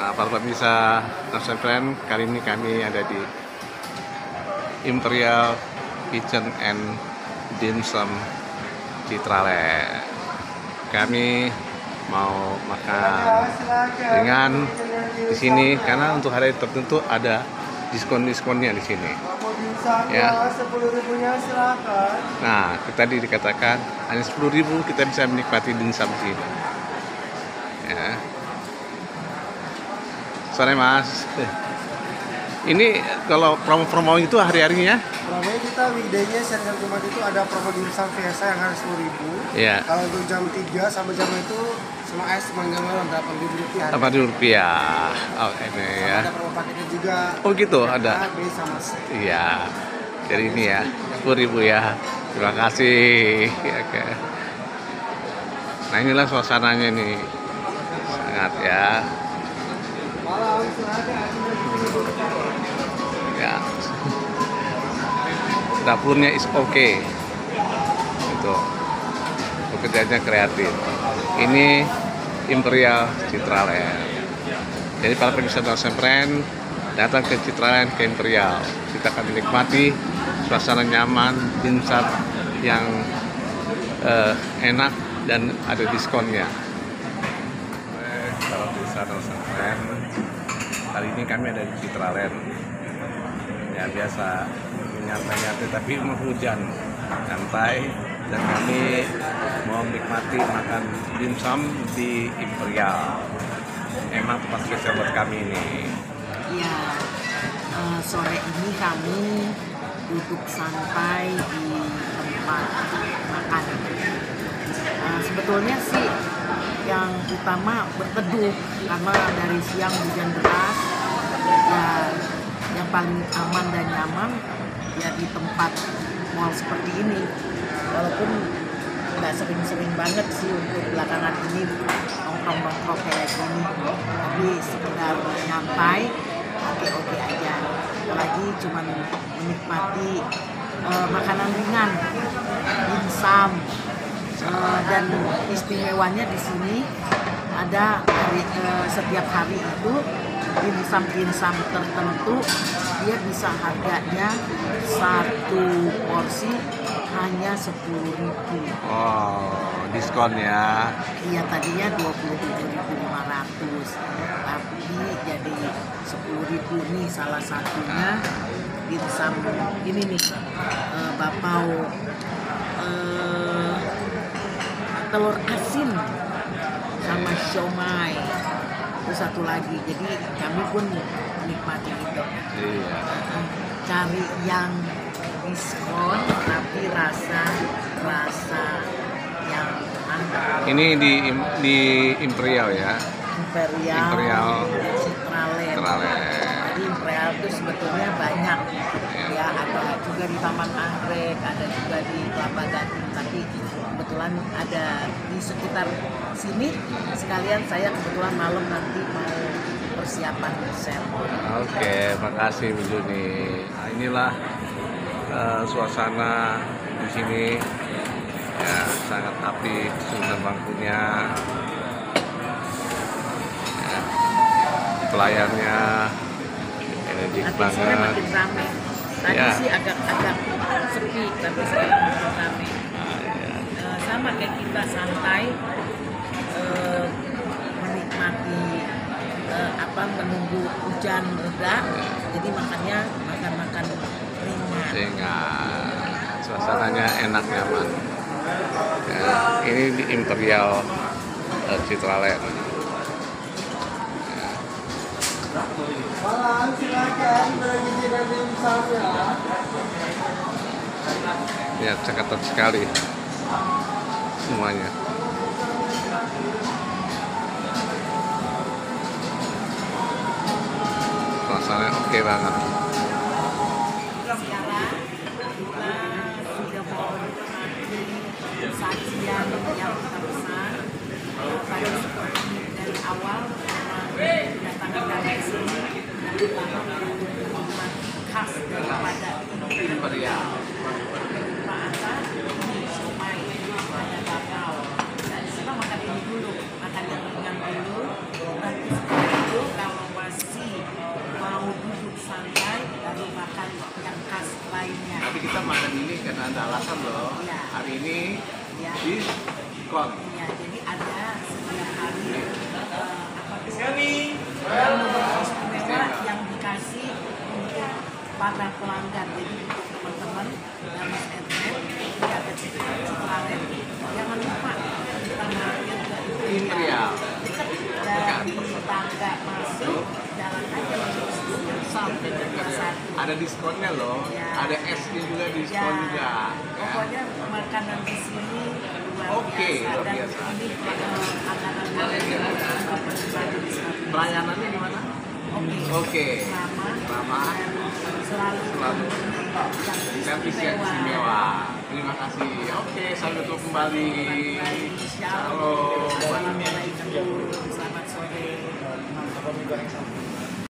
Nah, para pemirsa Nasi Friend, kali ini kami ada di Imperial Kitchen and Dimsum Citrale. Kami mau makan ringan di sini karena untuk hari tertentu ada diskon-diskonnya di sini. Ya. Nah, tadi dikatakan hanya 10.000 kita bisa menikmati dimsum di sini. Ya. Sore Mas. Ini kalau promo-promo itu hari-harinya? Promonya kita weekday-nya Senin Jumat itu ada promo dimsum biasa yang harus sepuluh ribu. Ya. Kalau untuk jam 3 sampai jam itu semua es mangga melon delapan ribu rupiah. Apa rupiah? Oh, ini ya. Ada promo paketnya juga. Oh gitu, A, ada. B sama C. Iya. Jadi ini ya, 10.000 ya. Terima kasih. Oke. Nah, inilah suasananya nih. Sangat ya. Ya. Dapurnya is okay. Itu. Pekerjaannya kreatif. Ini Imperial Citraland. Jadi para pemirsa Friend datang ke Citraland ke Imperial. Kita akan menikmati suasana nyaman, dimsum yang eh, enak dan ada diskonnya. Pemirsa Dosen Friend, kali ini kami ada di Citraland. Ya biasa nyantai-nyantai tapi mau hujan santai dan kami mau menikmati makan dimsum di Imperial. Emang tempat spesial buat kami ini. Ya, eh, sore ini kami duduk santai di tempat makan. Eh, sebetulnya sih yang utama berteduh karena dari siang hujan deras. Ya, yang paling aman dan nyaman ya di tempat mall seperti ini. Walaupun nggak sering-sering banget sih untuk belakangan ini nongkrong-nongkrong kayak gini tapi sekedar nyantai oke-oke aja apalagi cuman menikmati eh, makanan ringan dimsum Eh, dan istimewanya di sini ada hari, eh, setiap hari itu dimsum dimsum tertentu dia bisa harganya satu porsi hanya sepuluh ribu Oh, diskon ya. Iya tadinya 27.500 tapi jadi 10.000 nih salah satunya dimsum ini nih eh, bapau eh, telur asin sama siomay itu satu lagi jadi kami pun menikmati itu Iya. cari yang diskon tapi rasa rasa yang mantap Ini di di Imperial ya. Imperial, Imperial Citraland. Citraland. Jadi Imperial itu sebetulnya banyak Ya. ya ada juga di Taman Anggrek, ada juga di kebetulan ada di sekitar sini. Sekalian saya kebetulan malam nanti mau persiapan sermon. Oke, makasih Bu Juni. Nah, inilah eh, suasana di sini. Ya, sangat api susunan bangkunya. Ya, pelayannya sore banget. makin ramai. Tadi Ya. sih agak-agak sepi, tapi sekarang makin ramai. Sama kayak kita santai eh, menikmati eh, apa menunggu hujan reda jadi makannya makan makan ringan Sehingga suasananya enak nyaman. Ya, ini di Imperial eh, dimsum ya. Ya, cakep sekali semuanya. Suasananya oke banget. khas daripada Imperial. Pak Ata ini somai ada bakau dan kita makan ini dulu makan yang ringan dulu nanti setelah itu kalau ada alasan loh. Iya. Hari ini Ya. diskon. Ya, jadi ada setiap hari eh, apa tuh mobil istimewa yang dikasih untuk para pelanggan. Jadi untuk teman-teman dan Mas Edwin, jangan lupa kita mampir ke Imperial. Dekat dari tangga masuk, jalan aja sampai ke pasar. Ada diskonnya loh. Ya. Ada esnya juga diskon Ya, juga. ya. Pokoknya makanan di sini luar Oke, biasa luar dan biasa. ini eh, makanan Pelayanannya gimana? Oke. Ramah. dan Selalu Selalu. Servis yang istimewa. Terima kasih. Oke, sampai ketemu kembali. Assalamualaikum. Selamat sore.